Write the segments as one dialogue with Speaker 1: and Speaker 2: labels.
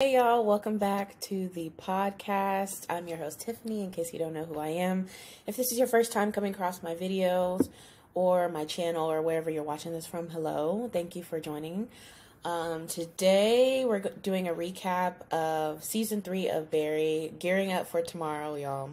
Speaker 1: Hey y'all, welcome back to the podcast. I'm your host Tiffany, in case you don't know who I am. If this is your first time coming across my videos or my channel or wherever you're watching this from, hello. Thank you for joining. Um, today we're doing a recap of season three of Barry, gearing up for tomorrow, y'all.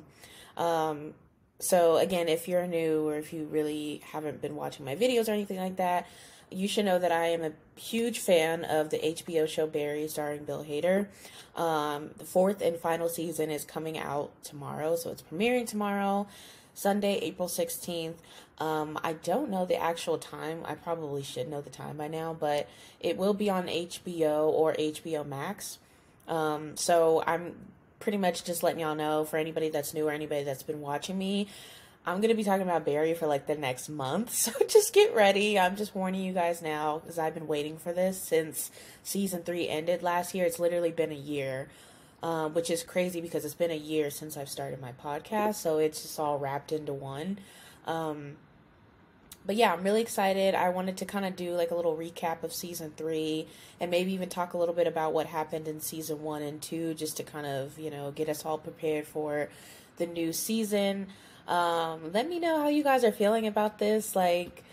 Speaker 1: Um, so again, if you're new or if you really haven't been watching my videos or anything like that, you should know that I am a huge fan of the HBO show Barry starring Bill Hader. Um, the fourth and final season is coming out tomorrow, so it's premiering tomorrow, Sunday, April 16th. Um, I don't know the actual time. I probably should know the time by now, but it will be on HBO or HBO Max. Um, so I'm pretty much just letting y'all know for anybody that's new or anybody that's been watching me. I'm going to be talking about Barry for like the next month. So just get ready. I'm just warning you guys now because I've been waiting for this since season three ended last year. It's literally been a year, um, which is crazy because it's been a year since I've started my podcast. So it's just all wrapped into one. Um, but yeah, I'm really excited. I wanted to kind of do like a little recap of season three and maybe even talk a little bit about what happened in season one and two just to kind of, you know, get us all prepared for the new season. Um, let me know how you guys are feeling about this. Like,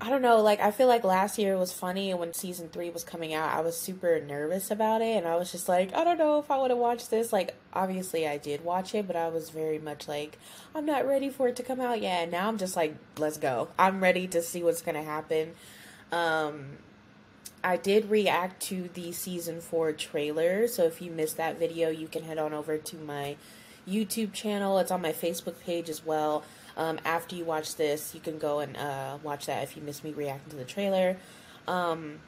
Speaker 1: I don't know, like I feel like last year was funny and when season three was coming out, I was super nervous about it and I was just like, I don't know if I would have watched this. Like obviously I did watch it, but I was very much like, I'm not ready for it to come out yet. And now I'm just like, let's go. I'm ready to see what's gonna happen. Um I did react to the season four trailer, so if you missed that video, you can head on over to my YouTube channel. It's on my Facebook page as well. Um, after you watch this, you can go and uh, watch that if you miss me reacting to the trailer. Um,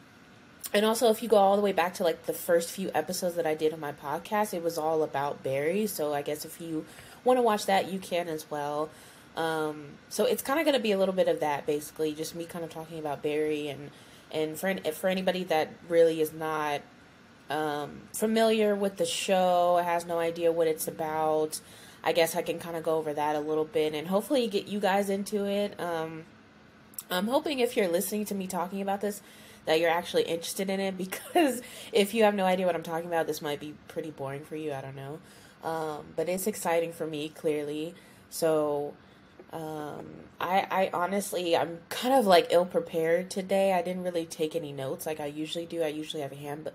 Speaker 1: and also, if you go all the way back to like the first few episodes that I did on my podcast, it was all about Barry. So I guess if you want to watch that, you can as well. Um, so it's kind of going to be a little bit of that, basically, just me kind of talking about Barry and and for for anybody that really is not um, familiar with the show, has no idea what it's about. I guess I can kind of go over that a little bit and hopefully get you guys into it. Um, I'm hoping if you're listening to me talking about this, that you're actually interested in it because if you have no idea what I'm talking about, this might be pretty boring for you. I don't know. Um, but it's exciting for me, clearly. So, um, I, I honestly, I'm kind of like ill prepared today. I didn't really take any notes like I usually do. I usually have a hand,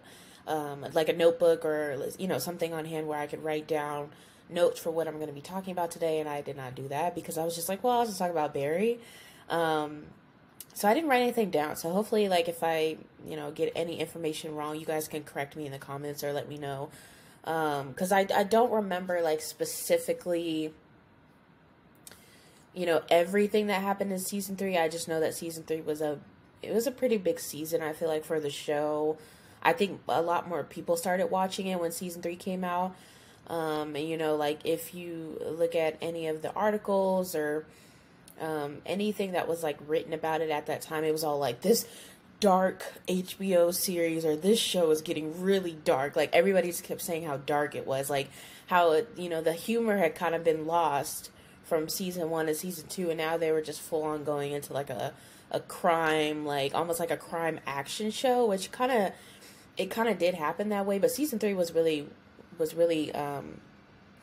Speaker 1: um, like a notebook or, you know, something on hand where I could write down notes for what I'm going to be talking about today, and I did not do that because I was just like, well, I'll just talk about Barry. Um, so I didn't write anything down. So hopefully, like if I, you know, get any information wrong, you guys can correct me in the comments or let me know. Because um, I I don't remember like specifically. You know everything that happened in season three. I just know that season three was a it was a pretty big season. I feel like for the show, I think a lot more people started watching it when season three came out. Um, and you know, like if you look at any of the articles or um, anything that was like written about it at that time, it was all like this dark HBO series or this show is getting really dark. Like everybody just kept saying how dark it was, like how it, you know the humor had kind of been lost from season one to season two, and now they were just full on going into like a a crime, like almost like a crime action show, which kind of it kind of did happen that way. But season three was really was really um,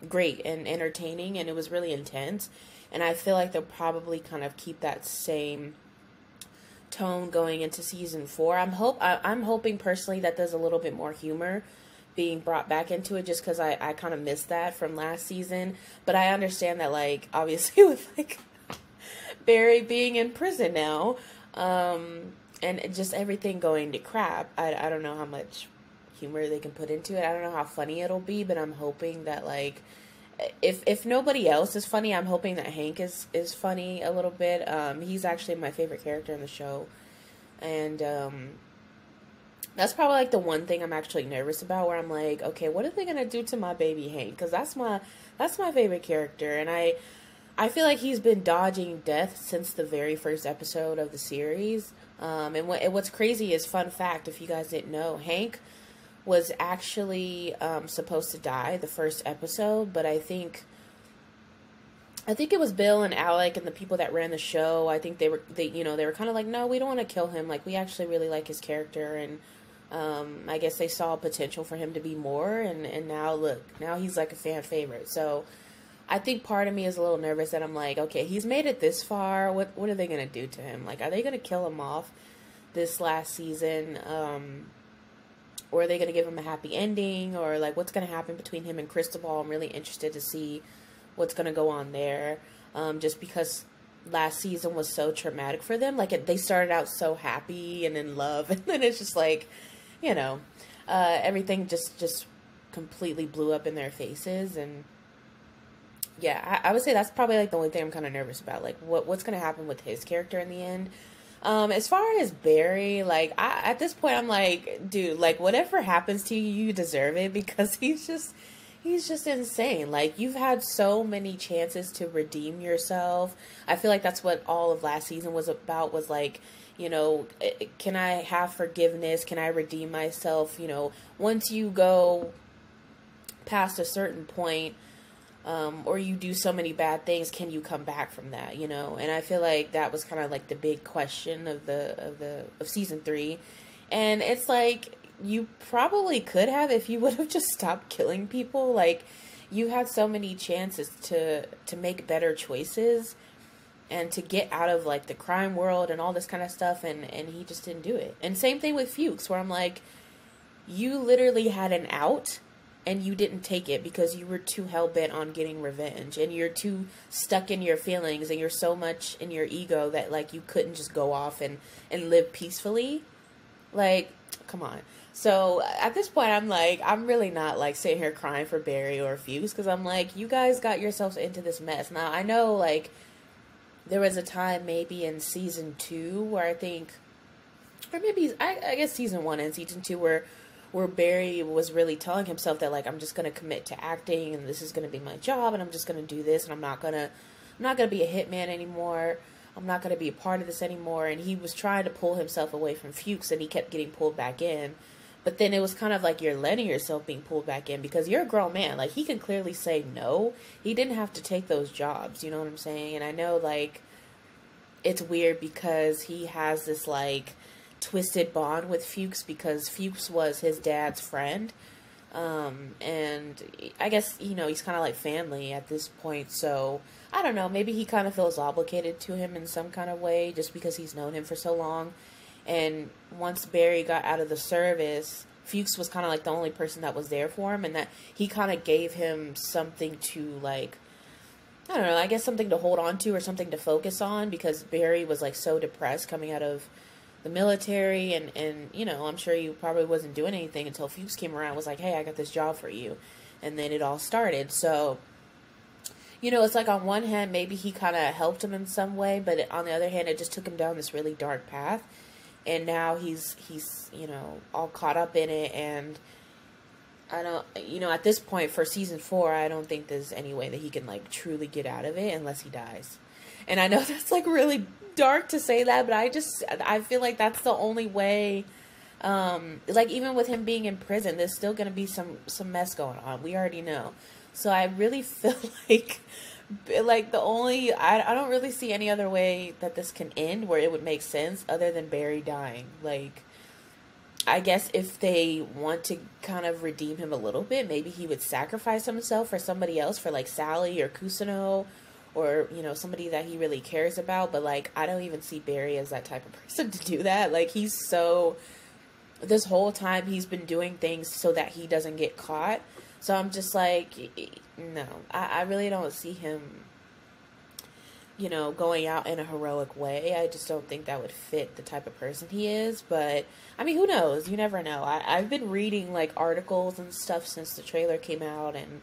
Speaker 1: great and entertaining, and it was really intense. And I feel like they'll probably kind of keep that same tone going into season four. I'm hope I, am hoping personally that there's a little bit more humor being brought back into it, just because I I kind of missed that from last season. But I understand that like obviously with like Barry being in prison now. Um, and just everything going to crap. I, I don't know how much humor they can put into it. I don't know how funny it'll be, but I'm hoping that like if if nobody else is funny, I'm hoping that Hank is is funny a little bit. Um, he's actually my favorite character in the show, and um, that's probably like the one thing I'm actually nervous about. Where I'm like, okay, what are they gonna do to my baby Hank? Because that's my that's my favorite character, and I I feel like he's been dodging death since the very first episode of the series. Um, and, what, and what's crazy is fun fact if you guys didn't know, Hank was actually um, supposed to die the first episode, but I think I think it was Bill and Alec and the people that ran the show. I think they were they you know they were kind of like, no, we don't want to kill him. Like we actually really like his character and Um, I guess they saw potential for him to be more, and and now look, now he's like a fan favorite. So I think part of me is a little nervous that I'm like, okay, he's made it this far. What what are they gonna do to him? Like, are they gonna kill him off this last season? Um, or are they gonna give him a happy ending? Or like, what's gonna happen between him and Cristobal? I'm really interested to see what's gonna go on there. Um, just because last season was so traumatic for them. Like it, they started out so happy and in love, and then it's just like, you know, uh, everything just just completely blew up in their faces. And yeah, I, I would say that's probably like the only thing I'm kind of nervous about. Like what what's gonna happen with his character in the end. Um, as far as Barry, like I, at this point, I'm like, dude, like whatever happens to you, you deserve it because he's just he's just insane. Like you've had so many chances to redeem yourself. I feel like that's what all of last season was about was like, you know, eh, eh, can I have forgiveness? Can I redeem myself? You know, once you go past a certain point um, or you do so many bad things, can you come back from that? You know, and I feel like that was kind of like the big question of the of the of season three, and it's like you probably could have if you would have just stopped killing people. Like you had so many chances to to make better choices and to get out of like the crime world and all this kind of stuff and and he just didn't do it. And same thing with Fuches where I'm like you literally had an out and you didn't take it because you were too hell bent on getting revenge and you're too stuck in your feelings and you're so much in your ego that like you couldn't just go off and and live peacefully. Like, come on. So at this point, I'm like, I'm really not like sitting here crying for Barry or Fuches because I'm like, you guys got yourselves into this mess. Now I know like there was a time maybe in season two where I think, or maybe I, I guess season one and season two where where Barry was really telling himself that like I'm just gonna commit to acting and this is gonna be my job and I'm just gonna do this and I'm not gonna I'm not gonna be a hitman anymore. I'm not gonna be a part of this anymore. And he was trying to pull himself away from Fuches and he kept getting pulled back in. But then it was kind of like you're letting yourself being pulled back in because you're a grown man. Like he can clearly say no. He didn't have to take those jobs. You know what I'm saying? And I know like it's weird because he has this like twisted bond with Fuches because Fuches was his dad's friend. Um, and I guess, you know, he's kind of like family at this point. So I don't know. Maybe he kind of feels obligated to him in some kind of way just because he's known him for so long. And once Barry got out of the service, Fuches was kind of like the only person that was there for him, and that he kind of gave him something to like, I don't know, I guess something to hold on to or something to focus on because Barry was like so depressed coming out of the military, and and you know, I'm sure he probably wasn't doing anything until Fuches came around, was like, hey, I got this job for you, and then it all started. So. You know, it's like on one hand, maybe he kind of helped him in some way, but on the other hand, it just took him down this really dark path and now he's he's you know all caught up in it and I don't you know at this point for season 4 I don't think there's any way that he can like truly get out of it unless he dies. And I know that's like really dark to say that, but I just I feel like that's the only way um like even with him being in prison there's still to be some some mess going on. We already know. So I really feel like like the only I, I don't really see any other way that this can end where it would make sense other than Barry dying. Like I guess if they want to kind of redeem him a little bit, maybe he would sacrifice himself for somebody else for like Sally or Cousineau or, you know, somebody that he really cares about, but like I don't even see Barry as that type of person to do that. Like he's so this whole time he's been doing things so that he doesn't get caught so I'm just like, no, I, I really don't see him, you know, going out in a heroic way. I just don't think that would fit the type of person he is. But I mean, who knows? You never know. I, I've been reading like articles and stuff since the trailer came out, and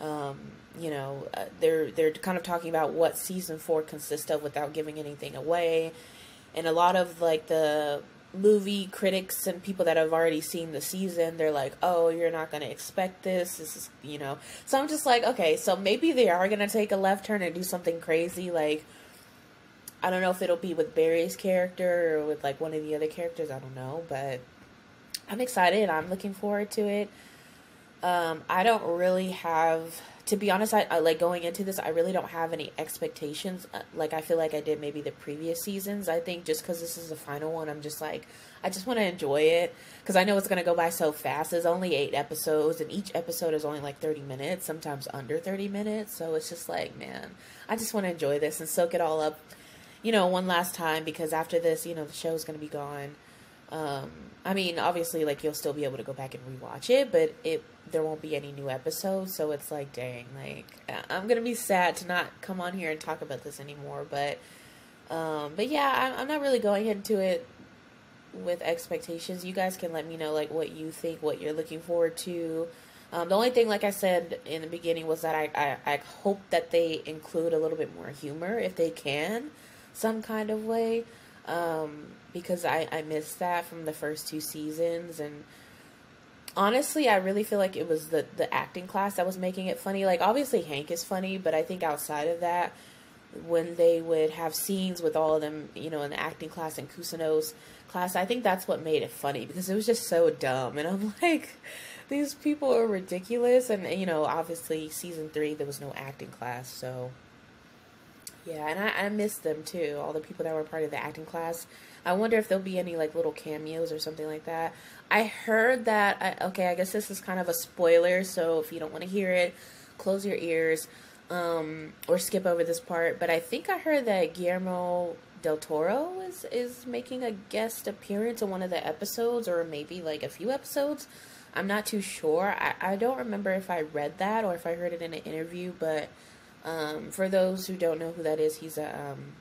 Speaker 1: um, you know, uh, they're they're kind of talking about what season four consists of without giving anything away. And a lot of like the movie critics and people that have already seen the season, they're like, "Oh, you're not going to expect this." This is, you know. So I'm just like, okay, so maybe they are going to take a left turn and do something crazy like I don't know if it'll be with Barry's character or with like one of the other characters, I don't know, but I'm excited. I'm looking forward to it. Um, I don't really have to be honest, I, I, like going into this. I really don't have any expectations. Uh, like I feel like I did maybe the previous seasons. I think just because this is the final one, I'm just like I just want to enjoy it because I know it's gonna go by so fast. There's only eight episodes, and each episode is only like 30 minutes, sometimes under 30 minutes. So it's just like, man, I just want to enjoy this and soak it all up, you know, one last time because after this, you know, the show's gonna be gone. Um, I mean, obviously, like you'll still be able to go back and rewatch it, but it there won't be any new episodes. So it's like, dang, like I'm gonna be sad to not come on here and talk about this anymore. But, um, but yeah, I'm, I'm not really going into it with expectations. You guys can let me know like what you think, what you're looking forward to. Um, the only thing, like I said in the beginning, was that I, I, I hope that they include a little bit more humor if they can, some kind of way. Um, because I, I missed that from the first two seasons and honestly I really feel like it was the, the acting class that was making it funny. Like obviously Hank is funny, but I think outside of that when they would have scenes with all of them, you know, in the acting class and Cousineau's class, I think that's what made it funny because it was just so dumb. And I'm like, these people are ridiculous. And, you know, obviously season three, there was no acting class. So, yeah, and I, I missed them too. All the people that were part of the acting class. I wonder if there'll be any like little cameos or something like that. I heard that. I, okay, I guess this is kind of a spoiler, so if you don't want to hear it, close your ears um, or skip over this part. But I think I heard that Guillermo del Toro is is making a guest appearance in one of the episodes, or maybe like a few episodes. I'm not too sure. I, I don't remember if I read that or if I heard it in an interview, but um, for those who don't know who that is, he's a um,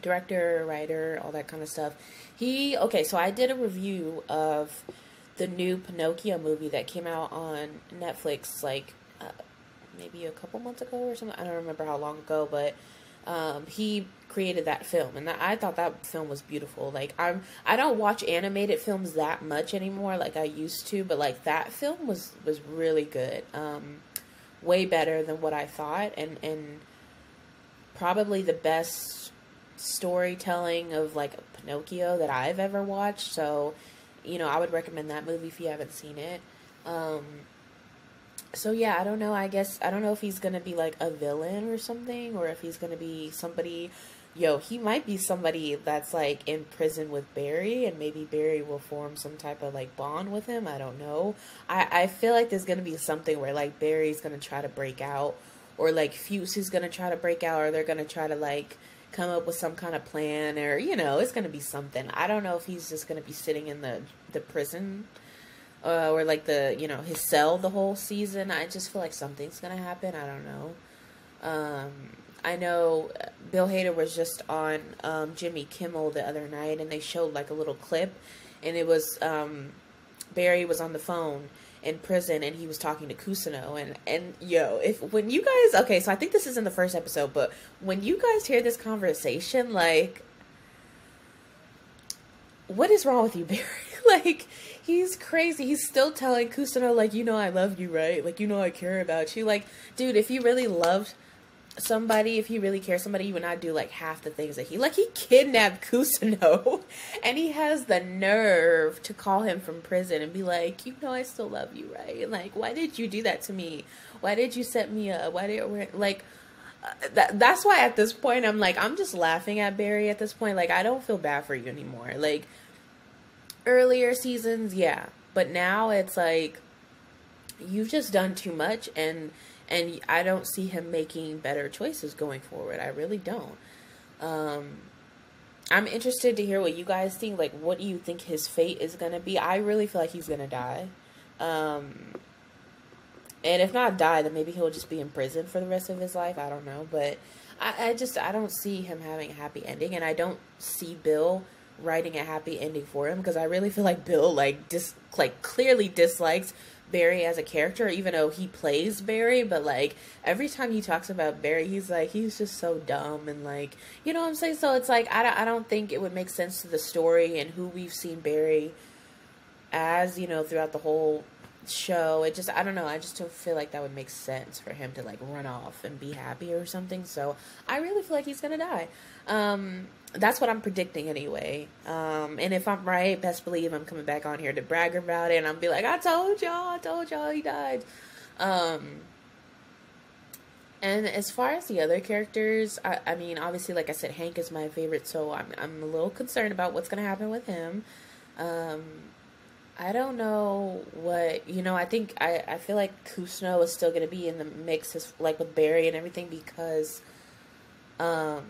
Speaker 1: director, writer, all that kind of stuff. He okay, so I did a review of the new Pinocchio movie that came out on Netflix like uh, maybe a couple months ago or something. I don't remember how long ago, but um, he created that film, and that, I thought that film was beautiful. Like I'm, I don't watch animated films that much anymore, like I used to, but like that film was was really good, um, way better than what I thought, and and probably the best storytelling of like Pinocchio that I've ever watched. So, you know, I would recommend that movie if you haven't seen it. Um, so yeah, I don't know. I guess I don't know if he's gonna be like a villain or something, or if he's gonna be somebody. Yo, he might be somebody that's like in prison with Barry, and maybe Barry will form some type of like bond with him. I don't know. I I feel like there's gonna be something where like Barry's gonna try to break out, or like Fuches is gonna try to break out, or they're gonna try to like come up with some kind of plan or you know it's going to be something i don't know if he's just going to be sitting in the the prison uh, or like the you know his cell the whole season i just feel like something's going to happen i don't know um, i know bill hader was just on um, jimmy kimmel the other night and they showed like a little clip and it was um, barry was on the phone in prison and he was talking to Cousineau and and yo if when you guys okay so I think this is in the first episode but when you guys hear this conversation like what is wrong with you Barry? Like he's crazy. He's still telling Cousineau like you know I love you right? Like you know I care about you. Like dude if you really loved somebody, if he really cares somebody, he would not do like half the things that he like. He kidnapped Cousineau, and he has the nerve to call him from prison and be like, "You know, I still love you, right? Like, why did you do that to me? Why did you set me up? Why did like?" Uh, that, that's why at this point I'm like I'm just laughing at Barry at this point like I don't feel bad for you anymore like earlier seasons yeah but now it's like you've just done too much and and I don't see him making better choices going forward. I really don't. Um, I'm interested to hear what you guys think. Like, what do you think his fate is gonna be? I really feel like he's gonna die. Um, and if not die, then maybe he'll just be in prison for the rest of his life. I don't know, but I, I just I don't see him having a happy ending, and I don't see Bill writing a happy ending for him because I really feel like Bill like dis like clearly dislikes Barry as a character, even though he plays Barry, but like every time he talks about Barry, he's like he's just so dumb and like you know what I'm saying. So it's like I don't, I don't think it would make sense to the story and who we've seen Barry as you know throughout the whole show. It just I don't know. I just don't feel like that would make sense for him to like run off and be happy or something. So I really feel like he's gonna die. Um, that's what I'm predicting anyway. Um, and if I'm right, best believe I'm coming back on here to brag about it, and I'll be like, I told y'all, I told y'all he died. Um, And as far as the other characters, I, I mean, obviously, like I said, Hank is my favorite, so I'm I'm a little concerned about what's gonna happen with him. Um, I don't know what you know. I think I, I feel like Cousineau is still going to be in the mix, as, like with Barry and everything, because um,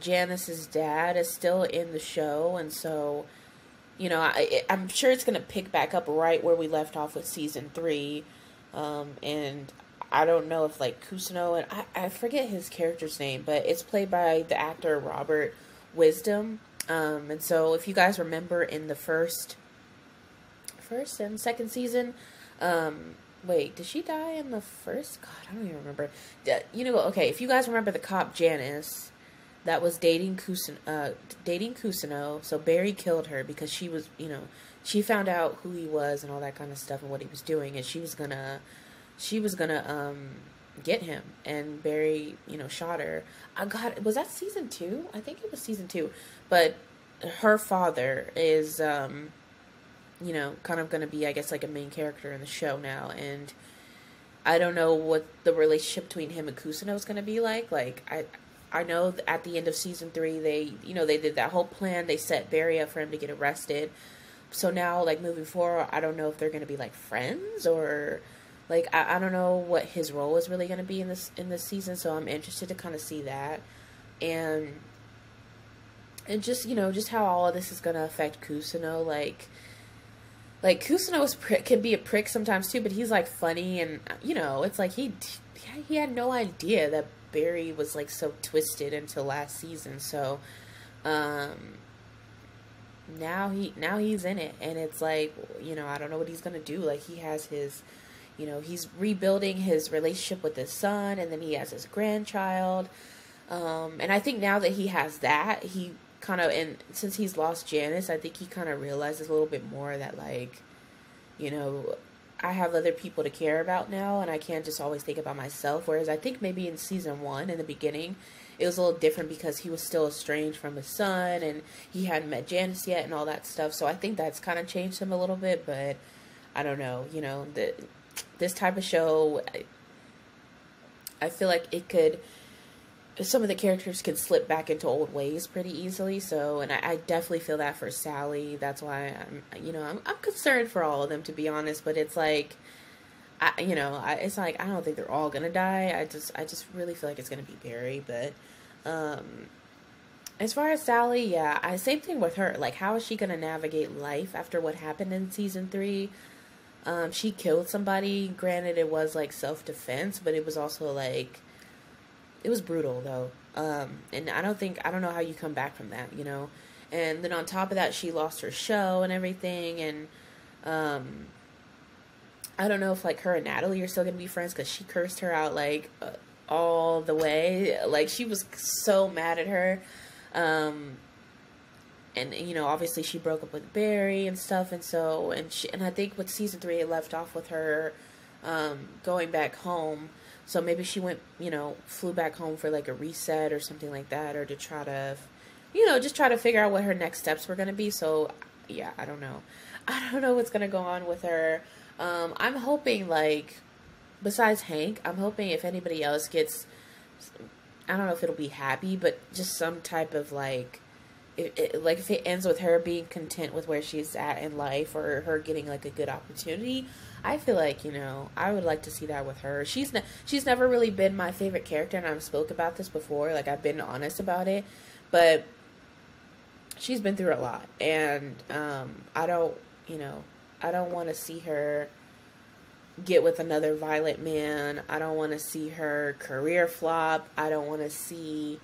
Speaker 1: Janice's dad is still in the show, and so you know I, I'm sure it's going to pick back up right where we left off with season three, um, and I don't know if like Cousineau and I, I forget his character's name, but it's played by the actor Robert Wisdom, um, and so if you guys remember in the first first and second season. Um, wait, did she die in the first? God, I don't even remember. You know, okay, if you guys remember the cop Janice that was dating Cousineau, uh, dating Cousineau, so Barry killed her because she was, you know, she found out who he was and all that kind of stuff and what he was doing, and she was gonna, she was gonna, um, get him, and Barry, you know, shot her. I got, was that season two? I think it was season two, but her father is, um, you know, kind of to be, I guess, like a main character in the show now. And I don't know what the relationship between him and Cousineau is going to be like. Like, I. I know at the end of season three, they, you know, they did that whole plan. They set Barry up for him to get arrested. So now, like moving forward, I don't know if they're gonna be like friends or, like, I, I don't know what his role is really gonna be in this in this season. So I'm interested to kind of see that, and and just you know just how all of this is gonna affect Cousineau. Like, like Cousineau is can be a prick sometimes too, but he's like funny and you know it's like he he had no idea that Barry was like so twisted until last season. So um now he now he's in it and it's like you know I don't know what he's gonna do. Like he has his you know he's rebuilding his relationship with his son and then he has his grandchild. Um, and I think now that he has that, he kind of and since he's lost Janice, I think he kind of realizes a little bit more that like, you know, I have other people to care about now, and I can't just always think about myself. Whereas I think maybe in season one, in the beginning, it was a little different because he was still estranged from his son, and he hadn't met Janice yet, and all that stuff. So I think that's kind of changed him a little bit. But I don't know, you know, the this type of show, I, I feel like it could some of the characters can slip back into old ways pretty easily. So, and I, I, definitely feel that for Sally. That's why I'm, you know, I'm, I'm concerned for all of them to be honest. But it's like, I, you know, I, it's like I don't think they're all gonna die. I just, I just really feel like it's gonna be Barry. But, um, as far as Sally, yeah, I same thing with her. Like, how is she gonna navigate life after what happened in season three? Um, she killed somebody. Granted, it was like self defense, but it was also like it was brutal though. Um, and I don't think I don't know how you come back from that, you know. And then on top of that, she lost her show and everything, and um, I don't know if like her and Natalie are still gonna be friends because she cursed her out like uh, all the way. Like she was so mad at her. Um, and you know, obviously she broke up with Barry and stuff, and so and she and I think with season three it left off with her um, going back home so maybe she went, you know, flew back home for like a reset or something like that, or to try to, you know, just try to figure out what her next steps were going to be. So, yeah, I don't know. I don't know what's going to go on with her. Um, I'm hoping, like, besides Hank, I'm hoping if anybody else gets, I don't know if it'll be happy, but just some type of like, it, it, like if it ends with her being content with where she's at in life or her getting like a good opportunity I feel like you know I would like to see that with her. She's ne- she's never really been my favorite character, and I've spoke about this before. Like I've been honest about it, but she's been through a lot, and um, I don't you know I don't want to see her get with another violent man. I don't want to see her career flop. I don't want to see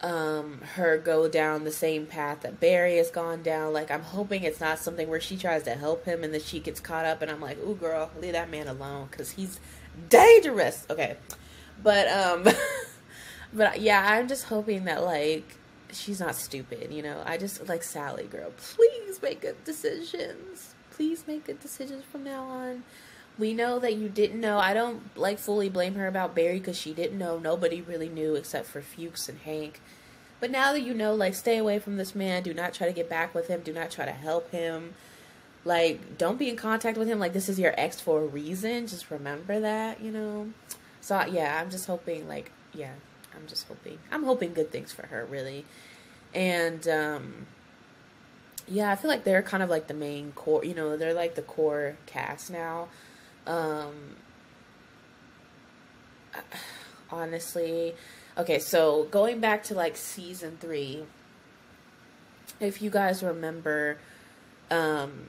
Speaker 1: um, her go down the same path that Barry has gone down. Like, I'm hoping it's not something where she tries to help him and then she gets caught up, and I'm like, ooh, girl, leave that man alone because he's dangerous. Okay. But, um, but yeah, I'm just hoping that, like, she's not stupid, you know? I just, like, Sally, girl, please make good decisions. Please make good decisions from now on. We know that you didn't know. I don't like fully blame her about Barry because she didn't know. Nobody really knew except for Fuches and Hank. But now that you know, like, stay away from this man. Do not try to get back with him. Do not try to help him. Like, don't be in contact with him. Like, this is your ex for a reason. Just remember that, you know. So yeah, I'm just hoping like yeah, I'm just hoping. I'm hoping good things for her really. And um yeah, I feel like they're kind of like the main core, you know, they're like the core cast now. Um honestly, okay, so going back to like season 3, if you guys remember um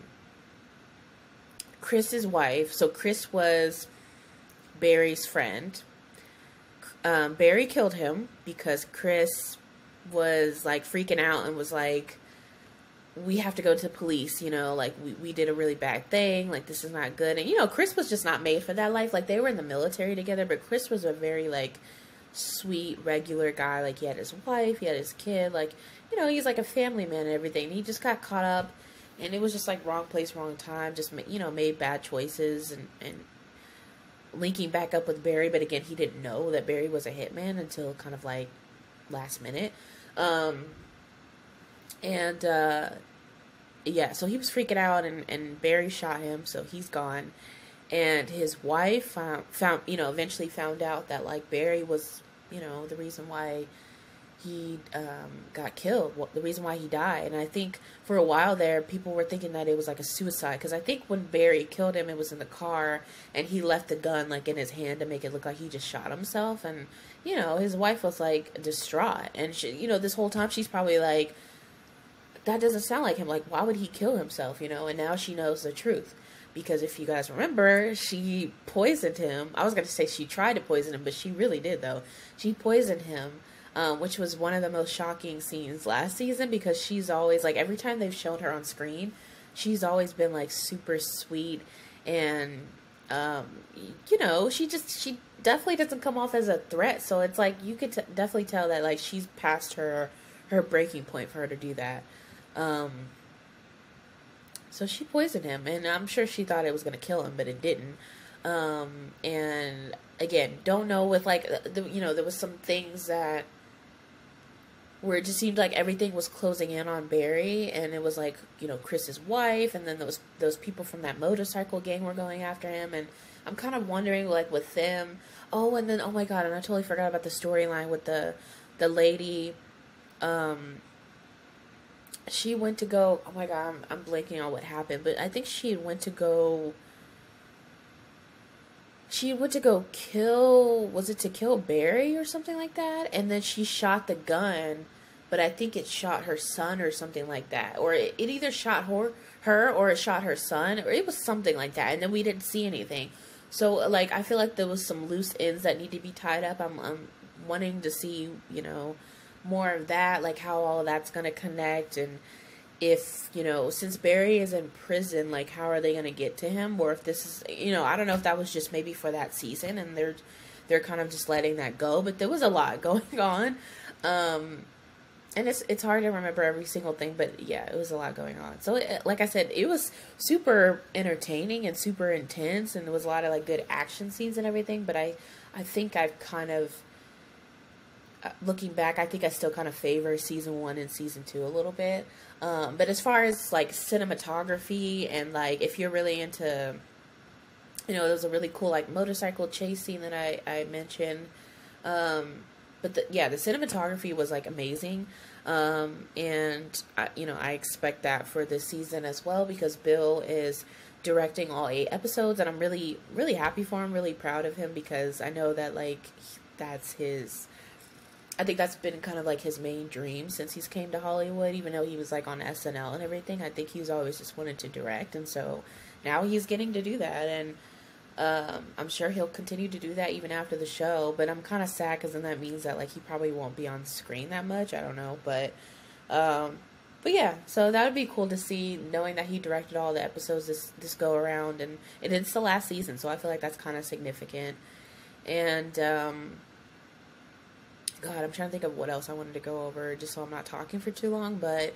Speaker 1: Chris's wife, so Chris was Barry's friend. Um, Barry killed him because Chris was like freaking out and was like, we have to go to the police, you know, like we, we did a really bad thing, like this is not good. And you know, Chris was just not made for that life. Like they were in the military together, but Chris was a very like sweet, regular guy. Like he had his wife, he had his kid, like, you know, he's like a family man and everything. he just got caught up and it was just like wrong place, wrong time, just you know, made bad choices and and linking back up with Barry, but again, he didn't know that Barry was a hitman until kind of like last minute. Um, and uh, yeah, so he was freaking out, and, and Barry shot him, so he's gone. And his wife found, found, you know, eventually found out that like Barry was, you know, the reason why he um, got killed, the reason why he died. And I think for a while there, people were thinking that it was like a suicide. Because I think when Barry killed him, it was in the car and he left the gun like in his hand to make it look like he just shot himself. And, you know, his wife was like distraught. And, she, you know, this whole time she's probably like, that doesn't sound like him. Like, why would he kill himself, you know? And now she knows the truth. Because if you guys remember, she poisoned him. I was going to say she tried to poison him, but she really did, though. She poisoned him um, which was one of the most shocking scenes last season because she's always like every time they've shown her on screen, she's always been like super sweet and um, you know she just she definitely doesn't come off as a threat. So it's like you could t- definitely tell that like she's past her her breaking point for her to do that. Um, so she poisoned him, and I'm sure she thought it was going to kill him, but it didn't. Um, and again, don't know with like the, you know there was some things that where it just seemed like everything was closing in on Barry, and it was like you know Chris's wife, and then those those people from that motorcycle gang were going after him, and I'm kind of wondering like with them. Oh, and then oh my god, and I totally forgot about the storyline with the the lady. Um, she went to go. Oh my god, I'm, I'm blanking on what happened, but I think she went to go. She went to go kill. Was it to kill Barry or something like that? And then she shot the gun but I think it shot her son or something like that, or it, it either shot her, her or it shot her son, or it was something like that, and then we didn't see anything. So like I feel like there was some loose ends that need to be tied up. I'm, I'm wanting to see you know more of that, like how all of that's gonna connect and if you know since barry is in prison like how are they going to get to him or if this is you know i don't know if that was just maybe for that season and they're they're kind of just letting that go but there was a lot going on um and it's it's hard to remember every single thing, but yeah, it was a lot going on. So, it, like I said, it was super entertaining and super intense, and there was a lot of like good action scenes and everything. But I, I think I've kind of, looking back, I think I still kind of favor season one and season two a little bit. Um, but as far as like cinematography and like if you're really into, you know, there was a really cool like motorcycle chase scene that I I mentioned. Um, but the, yeah, the cinematography was like amazing. Um, and I, you know, I expect that for this season as well because Bill is directing all eight episodes, and I'm really, really happy for him. Really proud of him because I know that like that's his. I think that's been kind of like his main dream since he's came to Hollywood. Even though he was like on SNL and everything, I think he's always just wanted to direct, and so now he's getting to do that. And um, I'm sure he'll continue to do that even after the show, but I'm kind of sad because then that means that like he probably won't be on screen that much. I don't know, but um, but yeah, so that would be cool to see, knowing that he directed all the episodes this this go around, and it's the last season, so I feel like that's kind of significant. And um, God, I'm trying to think of what else I wanted to go over, just so I'm not talking for too long, but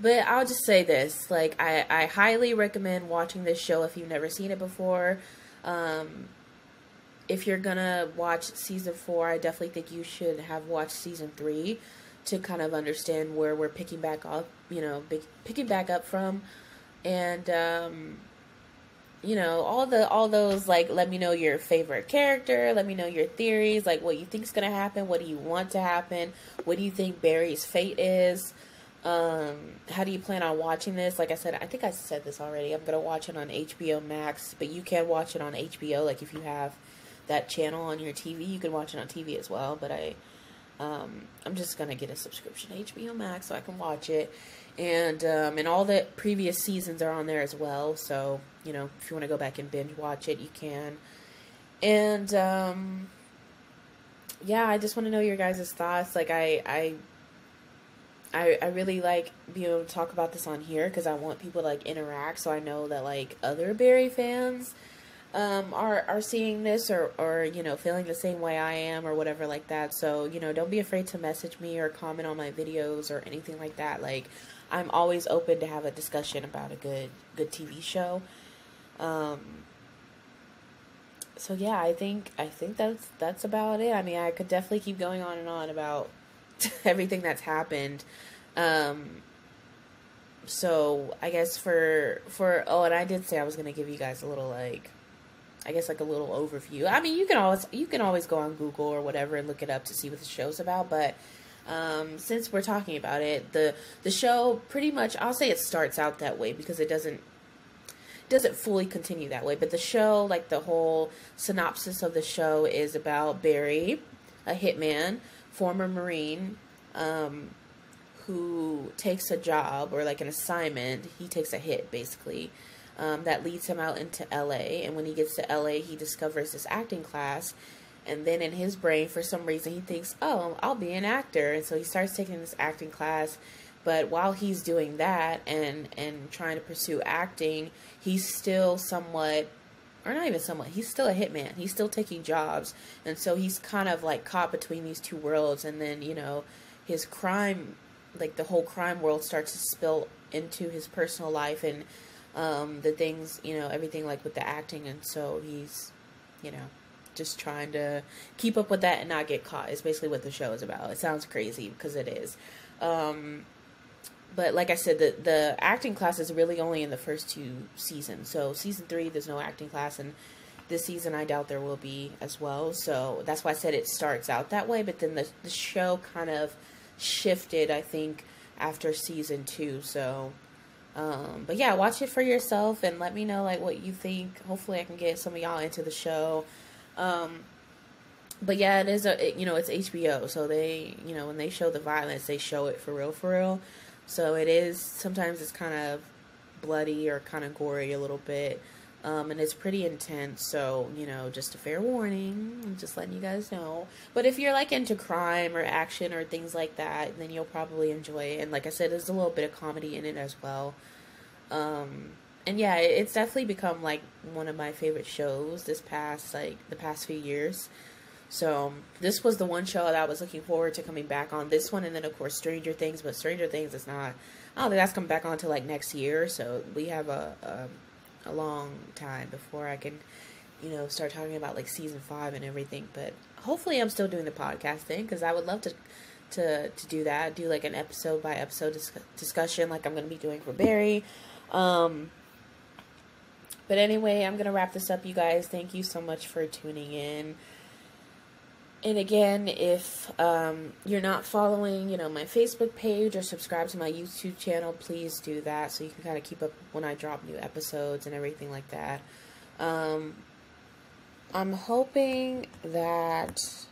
Speaker 1: but I'll just say this: like, I, I highly recommend watching this show if you've never seen it before. Um, if you're gonna watch season four, I definitely think you should have watched season three to kind of understand where we're picking back up, you know, picking back up from. And um, you know all the all those like let me know your favorite character let me know your theories like what you think is going to happen what do you want to happen what do you think barry's fate is um how do you plan on watching this? Like i said i think i said this already i'm going to watch it on hbo max but you can watch it on hbo like if you have that channel on your tv you can watch it on tv as well but i um i'm just going to get a subscription to hbo max so i can watch it and um, and all the previous seasons are on there as well. So you know, if you want to go back and binge watch it, you can. And um, yeah, I just want to know your guys' thoughts. Like I I I, I really like being able to talk about this on here because I want people to like interact so I know that like other Barry fans um, are are seeing this or or you know feeling the same way I am or whatever like that. So you know don't be afraid to message me or comment on my videos or anything like that. Like I'm always open to have a discussion about a good good TV show. Um, so yeah, I think I think that's that's about it. I mean, I could definitely keep going on and on about everything that's happened. Um, so I guess for for oh, and I did say I was gonna give you guys a little like, I guess like a little overview. I mean, you can always you can always go on Google or whatever and look it up to see what the show's about, but um, since we're talking about it, the the show pretty much I'll say it starts out that way because it doesn't doesn't fully continue that way. But the show, like the whole synopsis of the show, is about Barry, a hitman, former Marine, um, who takes a job or like an assignment. He takes a hit basically. Um, that leads him out into LA, and when he gets to LA, he discovers this acting class and then in his brain, for some reason, he thinks, oh, I'll be an actor. And so he starts taking this acting class. But while he's doing that and, and trying to pursue acting, he's still somewhat, or not even somewhat, he's still a hitman. He's still taking jobs. And so he's kind of like caught between these two worlds. And then, you know, his crime, like the whole crime world starts to spill into his personal life and um, the things, you know, everything like with the acting. And so he's, you know, just trying to keep up with that and not get caught is basically what the show is about. It sounds crazy because it is. Um, but like I said, the the acting class is really only in the first two seasons. So season three, there's no acting class, and this season I doubt there will be as well. So that's why I said it starts out that way. But then the the show kind of shifted, I think, after season two. So. Um, but yeah, watch it for yourself and let me know like what you think. Hopefully, I can get some of y'all into the show. Um, but yeah, it is a it, you know it's HBO, so they you know when they show the violence, they show it for real, for real. So it is sometimes it's kind of bloody or kind of gory a little bit, um, and it's pretty intense. So you know, just a fair warning, I'm just letting you guys know. But if you're like into crime or action or things like that, then you'll probably enjoy it. And like I said, there's a little bit of comedy in it as well. Um, and yeah, it's definitely become like one of my favorite shows this past like the past few years. So this was the one show that I was looking forward to coming back on. This one, and then of course Stranger Things. But Stranger Things is not. I don't think that's coming back on until like next year. So we have a, a a long time before I can, you know, start talking about like season five and everything. But hopefully, I'm still doing the podcast thing because I would love to to to do that. Do like an episode by episode dis- discussion, like I'm going to be doing for Barry. Um, but anyway, I'm going to wrap this up, you guys. Thank you so much for tuning in. And again, if um, you're not following, you know, my Facebook page or subscribe to my YouTube channel, please do that so you can kind of keep up when I drop new episodes and everything like that. Um, I'm hoping that,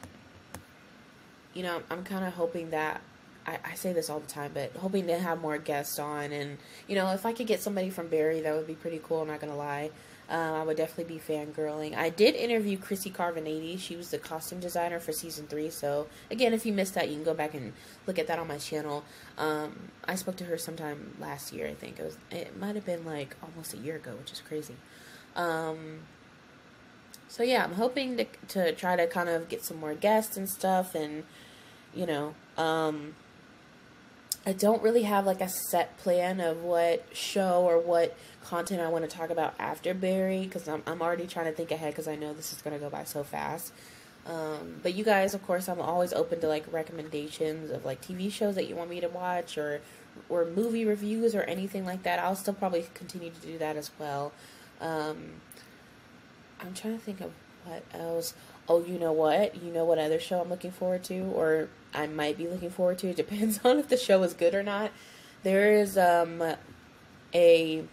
Speaker 1: you know, I'm kind of hoping that I, I, say this all the time, but hoping to have more guests on. And, you know, if I could get somebody from Barry, that would be pretty cool. I'm not going to lie. Um, I would definitely be fangirling. I did interview Chrissie Karvonides. She was the costume designer for season three. So, again, if you missed that, you can go back and look at that on my channel. Um, I spoke to her sometime last year, I think. It was. It might have been like almost a year ago, which is crazy. Um, so, yeah, I'm hoping to, to try to kind of get some more guests and stuff and, you know, um, I don't really have like a set plan of what show or what content I want to talk about after Barry because I'm, I'm already trying to think ahead because I know this is going to go by so fast. Um, but you guys, of course, I'm always open to like recommendations of like TV shows that you want me to watch or or movie reviews or anything like that. I'll still probably continue to do that as well. Um, I'm trying to think of what else. Oh, you know what? You know what other show I'm looking forward to, or I might be looking forward to. It depends on if the show is good or not. There is um a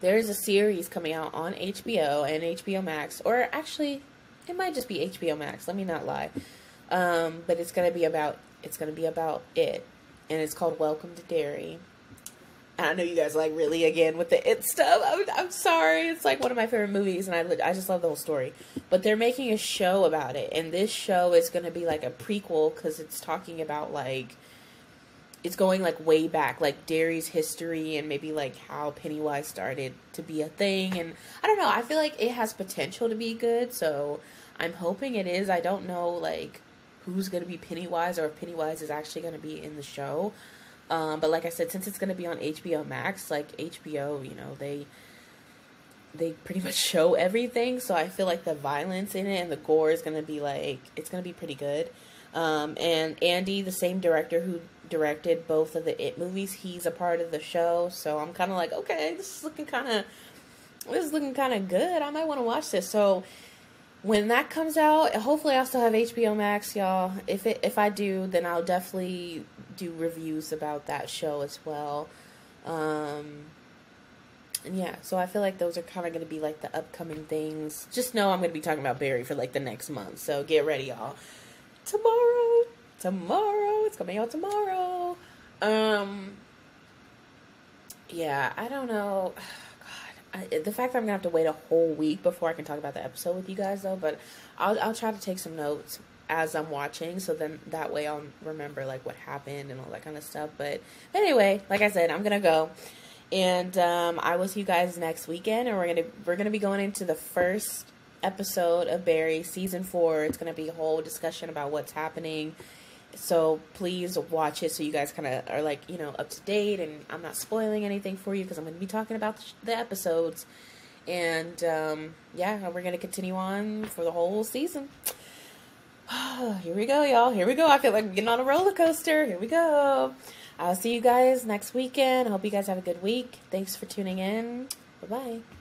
Speaker 1: there is a series coming out on HBO and HBO Max, or actually, it might just be HBO Max. Let me not lie. Um, but it's gonna be about it's gonna be about it, and it's called Welcome to Derry. And I know you guys like really again with the it stuff. I'm, I'm sorry, it's like one of my favorite movies, and I I just love the whole story. But they're making a show about it, and this show is gonna be like a prequel because it's talking about like it's going like way back, like Derry's history and maybe like how Pennywise started to be a thing. And I don't know, I feel like it has potential to be good, so I'm hoping it is. I don't know like who's gonna be Pennywise or if Pennywise is actually gonna be in the show. Um, but like I said, since it's gonna be on HBO Max, like HBO, you know, they they pretty much show everything, so I feel like the violence in it and the gore is gonna be like it's gonna be pretty good. Um, and Andy, the same director who directed both of the It movies. He's a part of the show, so I'm kind of like, okay, this is looking kind of, this is looking kind of good. I might want to watch this. So when that comes out, hopefully I'll still have HBO Max, y'all. If it if I do, then I'll definitely do reviews about that show as well. Um, and yeah, so I feel like those are kind of going to be like the upcoming things. Just know I'm going to be talking about Barry for like the next month, so get ready, y'all. Tomorrow tomorrow. It's coming out tomorrow. Um, yeah, I don't know. God, I, the fact that I'm gonna have to wait a whole week before I can talk about the episode with you guys, though. But I'll I'll try to take some notes as I'm watching, so then that way I'll remember like what happened and all that kind of stuff. But anyway, like I said, I'm gonna go, and um, I will see you guys next weekend, and we're gonna we're gonna be going into the first episode of Barry season four. It's gonna be a whole discussion about what's happening so please watch it so you guys kind of are like you know up to date and i'm not spoiling anything for you because i'm to be talking about the episodes and um, yeah we're to continue on for the whole season here we go y'all. Here we go. I feel like i'm getting on a roller coaster. Here we go. I'll see you guys next weekend. I hope you guys have a good week. Thanks for tuning in. Bye bye